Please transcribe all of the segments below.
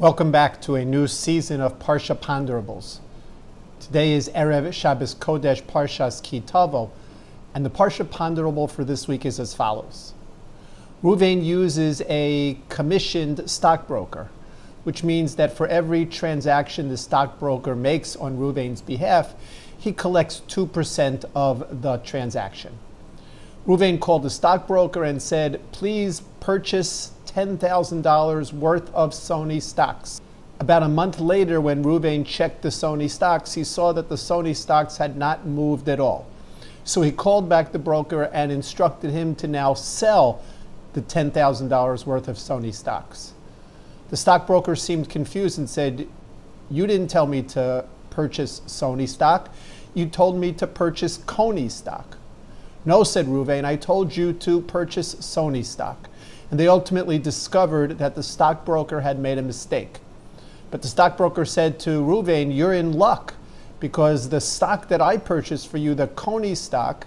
Welcome back to a new season of Parsha Ponderables. Today is Erev Shabbos Kodesh Parshas Kitavo, and the Parsha Ponderable for this week is as follows. Ruvain uses a commissioned stockbroker, which means that for every transaction the stockbroker makes on Ruvain's behalf, he collects 2% of the transaction. Ruvain called the stockbroker and said, please purchase $10,000 worth of Sony stocks. About a month later, when Ruvain checked the Sony stocks, he saw that the Sony stocks had not moved at all. So he called back the broker and instructed him to now sell the $10,000 worth of Sony stocks. The stockbroker seemed confused and said, You didn't tell me to purchase Sony stock. You told me to purchase Coney stock. No, said Ruvain, I told you to purchase Sony stock. And they ultimately discovered that the stockbroker had made a mistake. But the stockbroker said to Ruvain, You're in luck because the stock that I purchased for you, the Coney stock,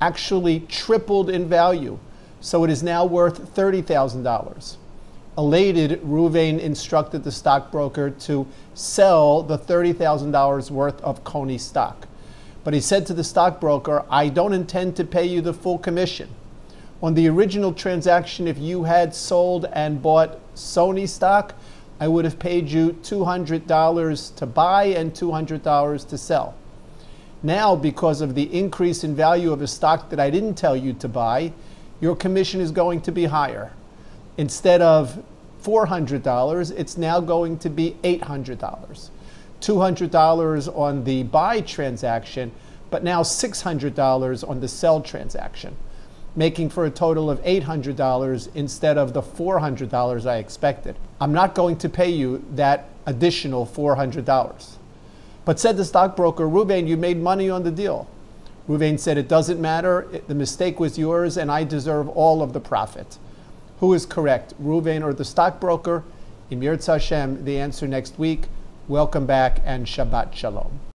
actually tripled in value. So it is now worth $30,000. Elated, Ruvain instructed the stockbroker to sell the $30,000 worth of Coney stock. But he said to the stockbroker, I don't intend to pay you the full commission. On the original transaction, if you had sold and bought Sony stock, I would have paid you $200 to buy and $200 to sell. Now, because of the increase in value of a stock that I didn't tell you to buy, your commission is going to be higher. Instead of $400, it's now going to be $800. $200 on the buy transaction, but now $600 on the sell transaction, making for a total of $800 instead of the $400 I expected. I'm not going to pay you that additional $400. But said the stockbroker, Ruvain, you made money on the deal. Ruvain said, It doesn't matter. The mistake was yours, and I deserve all of the profit. Who is correct, Ruvain or the stockbroker? In Hashem, the answer next week. Welcome back and Shabbat Shalom.